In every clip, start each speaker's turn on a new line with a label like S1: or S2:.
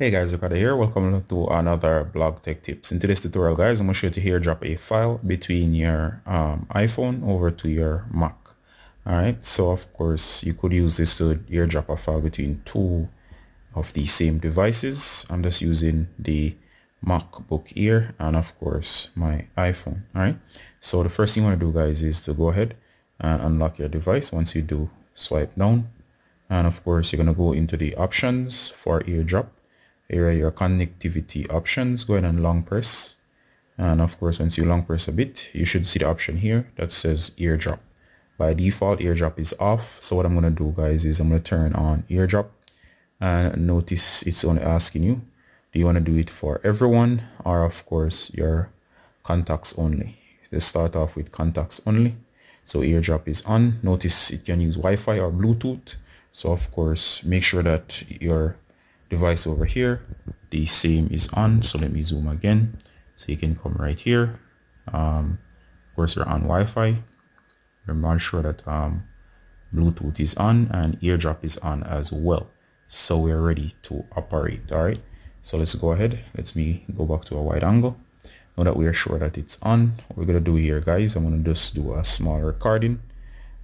S1: Hey guys, Ricardo here. Welcome to another blog tech tips. In today's tutorial guys, I'm going to show you to drop a file between your um, iPhone over to your Mac. Alright, so of course you could use this to airdrop a file between two of the same devices. I'm just using the MacBook here and of course my iPhone. Alright, so the first thing you want to do guys is to go ahead and unlock your device. Once you do, swipe down and of course you're going to go into the options for airdrop here are your connectivity options go ahead and long press. And of course once you long press a bit you should see the option here that says airdrop by default airdrop is off. So what i'm going to do guys is i'm going to turn on airdrop and notice it's only asking you do you want to do it for everyone or of course your contacts only? Let's start off with contacts only. So airdrop is on. Notice it can use wi-fi or bluetooth. So of course make sure that your device over here. The same is on so let me zoom again so you can come right here. Um, of course you're on Wi-Fi. Remember sure that um, Bluetooth is on and airdrop is on as well. So we're ready to operate all right? So let's go ahead. Let's me go back to a wide angle. Now that we are sure that it's on what we're gonna do here guys I'm gonna just do a small recording.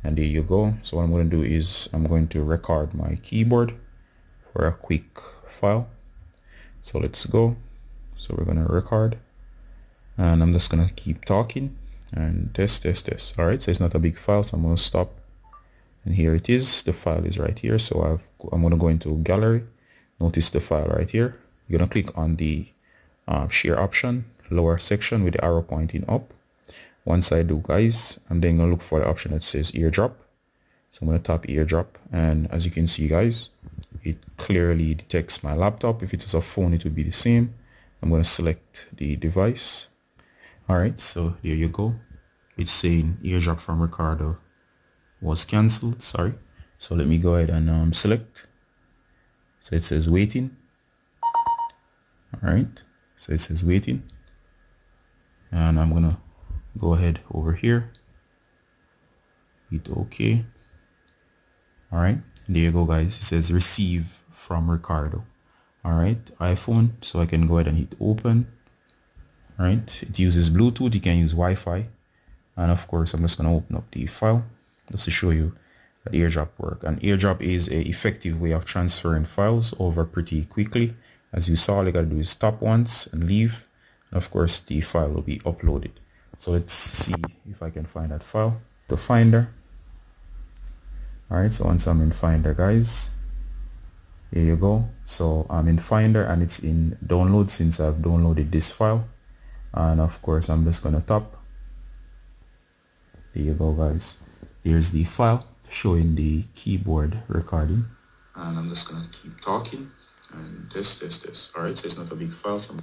S1: And there you go. So what I'm to do is I'm going to record my keyboard for a quick file. So let's go. So we're gonna record. And I'm just gonna keep talking and test test test. All right so it's not a big file so I'm gonna stop. And here it is. The file is right here. So I've I'm gonna go into gallery. Notice the file right here. You're gonna click on the uh, share option lower section with the arrow pointing up. Once I do guys. I'm then gonna look for the option that says airdrop so I'm gonna tap airdrop and as you can see guys it clearly detects my laptop. If it was a phone it would be the same. I'm going to select the device. Alright so there you go. It's saying airdrop from Ricardo was cancelled sorry. So let me go ahead and um, select. So it says waiting. Alright so it says waiting. And I'm gonna go ahead over here. Hit OK alright there you go guys it says receive from Ricardo. All right? iPhone so I can go ahead and hit open. All right? It uses Bluetooth you can use Wi-Fi. And of course I'm just going to open up the file just to show you that airdrop work. And airdrop is a effective way of transferring files over pretty quickly. As you saw all you gotta do is tap once and leave. And of course the file will be uploaded. So let's see if I can find that file. The finder alright so once I'm in finder guys here you go. So I'm in finder and it's in download since I've downloaded this file. And of course I'm just gonna tap. There you go guys. Here's the file showing the keyboard recording. And I'm just gonna keep talking and this this this. All right so it's not a big file so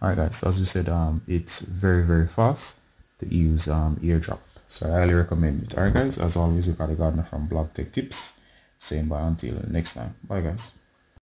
S1: all right guys so as we said um it's very very fast to use um airdrop so I highly recommend it. Alright guys, as always, you got a gardener from Blog Tech Tips. Saying bye until next time. Bye guys.